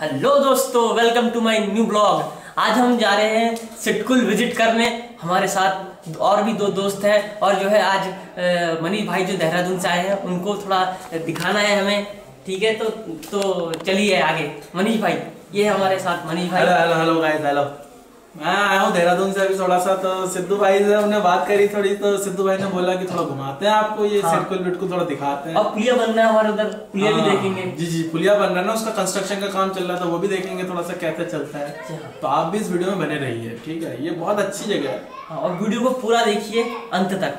Hello दोस्तों welcome to my new blog आज हम जा रहे हैं सिटकुल विज़िट करने। हमारे साथ और भी दो दोस्त हैं और जो है आज मनीष भाई जो देहरादून से आए हैं, उनको थोड़ा दिखाना है हमें। ठीक है तो तो चलिए आगे। मनीष भाई, ये हमारे साथ मनीष भाई। Hello hello hello guys hello मैं आया हूँ देहरादून से अभी थोड़ा सा तो सिद्धू भाई से हमने बात करी थोड़ी तो सिद्धू भाई ने बोला कि थोड़ा घुमाते हैं आपको ये हाँ। सिरकुल बिटकुल थोड़ा दिखाते हैं। और पुलिया बन रहा है हमारे उधर पुलिया हाँ। भी देखेंगे। जी जी पुलिया बन रहा है ना उसका कंस्ट्रक्शन का काम चल रहा था वो भी देखेंगे थोड़ा सा कैसे चलता है। अच्छा। तो आप भी इस वीडियो में बने रहिए ठीक है? ये बहुत अच्छी जगह है। हाँ, और वीडियो को पूरा देखिए अंत तक।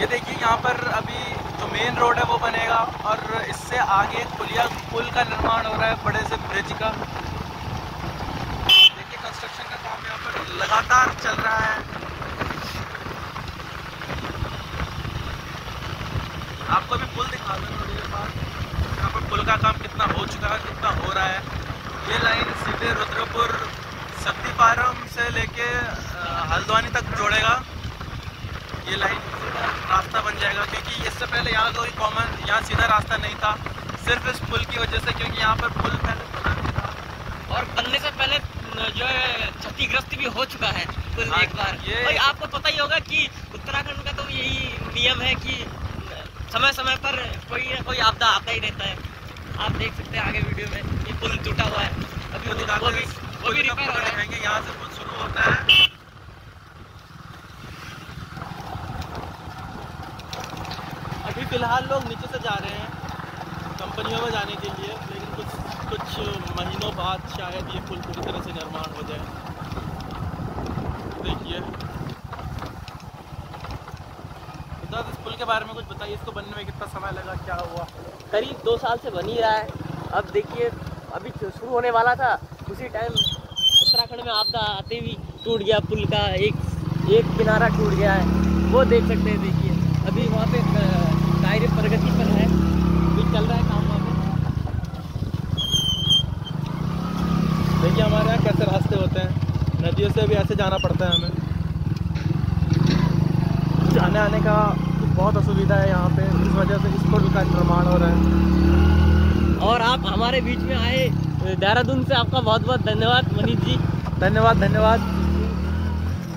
ये देखिए, यहाँ पर अभी जो मेन रोड है वो बनेगा और इससे आगे पुलिया, पुल का निर्माण हो रहा है, बड़े से ब्रिज का। देखिए कंस्ट्रक्शन का काम यहाँ पर लगातार चल रहा है। आपको अभी पुल दिखा दूँ, थोड़ी देर बाद। यहाँ पर पुल का काम कितना हो चुका है, कितना हो रहा है। ये लाइन सीधे रुद्रपुर शक्ति फार्म से लेके हल्द्वानी तक जोड़ेगा। ये लाइन रास्ता बन जाएगा क्योंकि इससे पहले यहाँ कोई कॉमन यहाँ सीधा रास्ता नहीं था। सिर्फ़ इस पुल की वजह से क्योंकि यहाँ पर पुल पहले और बनने से पहले जो है क्षतिग्रस्त भी हो चुका है कुल हाँ, एक बार। ये- और आपको पता ही होगा कि उत्तराखंड का तो यही नियम है कि समय समय पर कोई ना कोई आपदा आता ही रहता है। आप देख सकते हैं आगे वीडियो में ये पुल टूटा हुआ है। अभी वो, वो भी वो भी रिपेयर हो रहा है। यहाँ से पुल शुरू होता है। फ़िलहाल लोग नीचे से जा रहे हैं कंपनियों में जाने के लिए, लेकिन कुछ कुछ महीनों बाद शायद ये पुल पूरी तरह से निर्माण हो जाए। देखिए। इस पुल के बारे में कुछ बताइए, इसको बनने में कितना समय लगा, क्या हुआ? करीब दो साल से बन ही रहा है। अब देखिए, अभी शुरू होने वाला था, उसी टाइम उत्तराखंड में आपदा आते भी टूट गया पुल का, एक एक किनारा टूट गया है। वो देख सकते हैं, देखिए। अभी वहाँ पे अ, कार्य प्रगति पर है अभी चल रहा है काम वहाँ पे देखिए हमारे यहाँ कैसे रास्ते होते हैं नदियों से भी ऐसे जाना पड़ता है हमें। जाने आने का बहुत असुविधा है यहाँ पे इस वजह से इस पुल का निर्माण हो रहा है। और आप हमारे बीच में आए देहरादून से आपका बहुत बहुत धन्यवाद मनीष जी। धन्यवाद धन्यवाद।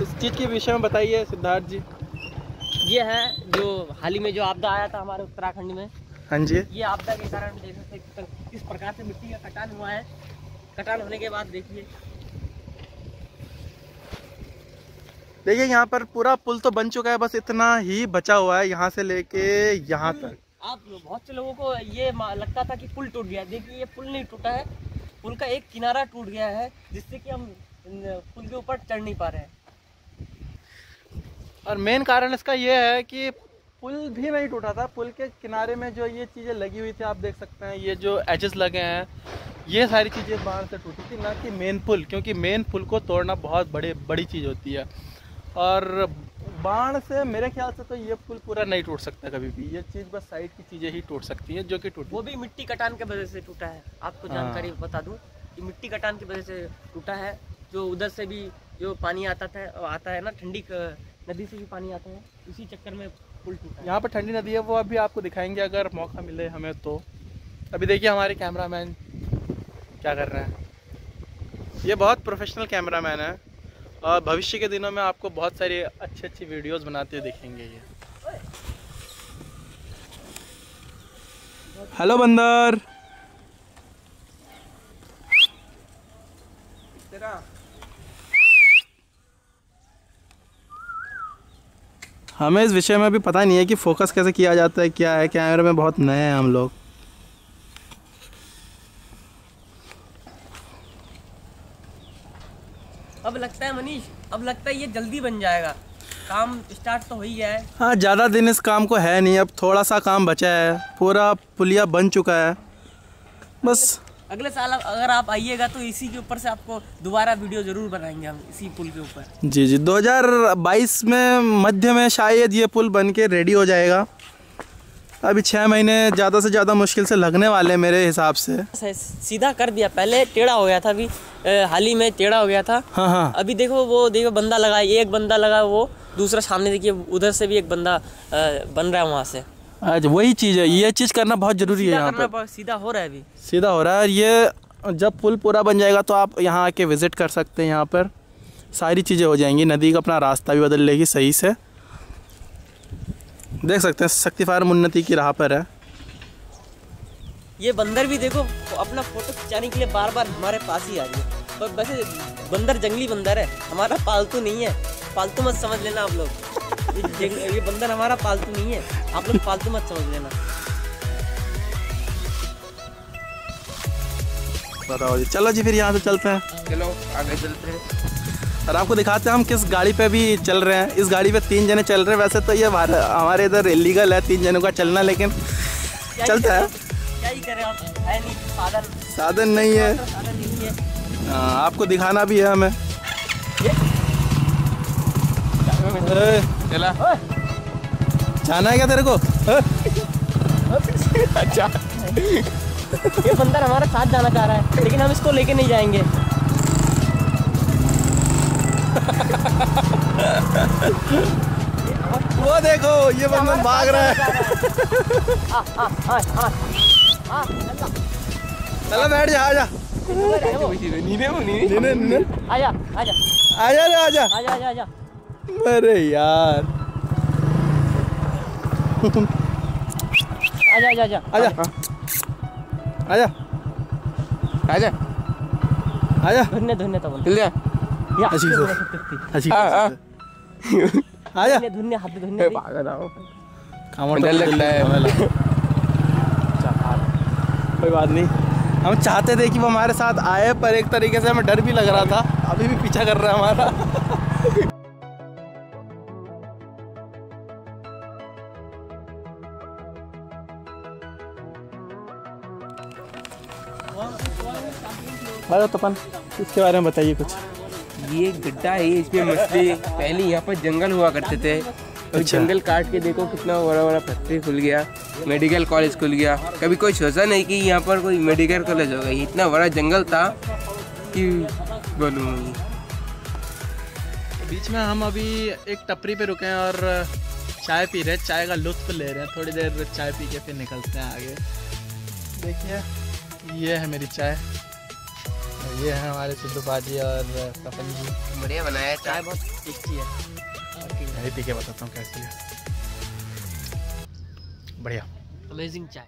इस चीज़ के विषय में बताइए सिद्धार्थ जी। ये है जो हाल ही में जो आपदा आया था हमारे उत्तराखंड में। हाँ जी। ये आपदा के कारण किस- किस प्रकार से मिट्टी का कटान हुआ है? कटान होने के बाद देखिए। देखिए यहाँ पर पूरा पुल तो बन चुका है बस इतना ही बचा हुआ है यहाँ से लेके यहाँ तक। आप बहुत से लोगों को ये लगता था कि पुल टूट गया। देखिए ये पुल नहीं टूटा है। पुल का एक किनारा टूट गया है जिससे कि हम पुल के ऊपर चढ़ नहीं पा रहे हैं। और मेन कारण इसका ये है कि पुल भी नहीं टूटा था। पुल के किनारे में जो ये चीज़ें लगी हुई थी आप देख सकते हैं ये जो एजेस लगे हैं ये सारी चीज़ें बाहर से टूटी थी ना कि मेन पुल क्योंकि मेन पुल को तोड़ना बहुत बड़े बड़ी चीज़ होती है। और बाढ़ से मेरे ख्याल से तो ये पुल पूरा नहीं टूट सकता कभी भी। ये चीज़ बस साइड की चीज़ें ही टूट सकती है जो कि टूट। वो भी मिट्टी कटान की वजह से टूटा है। आपको हाँ। जानकारी बता दूँ कि मिट्टी कटान की वजह से टूटा है। जो उधर से भी जो पानी आता था आता है ना ठंडी नदी से भी पानी आता है उसी चक्कर में पुल टूटा यहाँ पर ठंडी नदी है वो अभी आपको दिखाएँगे अगर मौका मिले हमें तो। अभी देखिए हमारे कैमरामैन क्या कर रहे हैं। ये बहुत प्रोफेशनल कैमरामैन है। भविष्य के दिनों में आपको बहुत सारी अच्छी अच्छी वीडियोस बनाते हुए दिखेंगे ये। हेलो बंदर। हमें इस विषय में अभी पता नहीं है कि फोकस कैसे किया जाता है, क्या है, कैमरे में बहुत नए हैं हम लोग। अब लगता है मनीष अब लगता है ये जल्दी बन जाएगा। काम स्टार्ट तो हो ही गया है। हाँ ज़्यादा दिन इस काम को है नहीं अब थोड़ा सा काम बचा है। पूरा पुलिया बन चुका है। बस। अगले साल अगर आप आइएगा तो इसी के ऊपर से आपको दोबारा वीडियो ज़रूर बनाएँगे हम इसी पुल के ऊपर। जी जी। 2022 में मध्य में शायद ये पुल बन के रेडी हो जाएगा। अभी छः महीने ज़्यादा से ज़्यादा मुश्किल से लगने वाले हैं मेरे हिसाब से। सीधा कर दिया पहले टेढ़ा हो गया था अभी हाल ही में टेढ़ा हो गया था। हाँ हाँ। अभी देखो वो देखो बंदा लगा एक बंदा लगा वो दूसरा सामने देखिए उधर से भी एक बंदा बन रहा है वहाँ से। आज वही चीज़ है ये चीज़ करना बहुत ज़रूरी है यहाँ पर सीधा हो रहा है अभी। सीधा हो रहा है ये जब पुल पूरा बन जाएगा तो आप यहाँ आके विज़िट कर सकते हैं यहाँ पर। सारी चीज़ें हो जाएँगी नदी का अपना रास्ता भी बदल लेगी सही से। देख सकते हैं शक्ति फार्म उन्नति की राह पर है। ये बंदर भी देखो अपना फ़ोटो खिंचाने के लिए बार बार हमारे पास ही आ रही है। पर वैसे बंदर जंगली बंदर है हमारा पालतू नहीं है। पालतू मत समझ लेना आप लोग। ये ये बंदर हमारा पालतू नहीं है। आप लोग पालतू मत समझ लेना। बताओ जी चलो जी फिर यहाँ से चलते हैं। चलो आगे चलते हैं। और आपको दिखाते हैं हम किस गाड़ी पे भी चल रहे हैं। इस गाड़ी पे तीन जने चल रहे हैं। वैसे तो ये हमारे इधर इलीगल है तीन जनों का चलना लेकिन चलता है। करें? क्या ही करें आप है नहीं साधन। साधन नहीं है। है। आपको दिखाना भी है हमें। चला। जाना है क्या तेरे को? अच्छा ये बंदर हमारे साथ जाना चाह रहा है लेकिन हम इसको लेके नहीं जाएँगे। वो देखो ये बंदर भाग रहा है। हाँ। हाँ हाँ चल बैठ जा आजा नीने नीने। नीने नीने। आजा आजा आजा आजा आजा आजा आजा अरे यार। आजा आजा आजा आजा आजा आजा आजा धन्य धन्य तो बोल। चल अच्छी से। अच्छी हाँ, हाँ। आजा। धन्य धन्य हाथ धन्य। दे। पागल आओ कामड़ डर तो लगता है। कोई बात नहीं। हम चाहते थे कि वो हमारे साथ आए पर एक तरीके से हमें डर भी लग रहा था। अभी भी पीछा कर रहा है हमारा। बताओ तपन इसके बारे में बताइए कुछ। ये गड्ढा है इसमें मछली पहले यहाँ पर जंगल हुआ करते थे। और अच्छा। जंगल काट के देखो कितना बड़ा बड़ा फैक्ट्री खुल गया मेडिकल कॉलेज खुल गया। कभी कोई सोचा नहीं कि यहाँ पर कोई मेडिकल कॉलेज होगा। इतना बड़ा जंगल था कि बोलूँ। बीच में हम अभी एक टपरी पे रुके हैं और चाय पी रहे हैं। चाय का लुत्फ ले रहे हैं। थोड़ी देर चाय पी के फिर निकलते हैं आगे। देखिए ये है मेरी चाय। ये है हमारे सिद्धू पाजी और तपन जी। बढ़िया बनाया चाय बहुत टेस्टी है। मैं पी के बताता हूँ कैसी है। बढ़िया। अमेजिंग चाय।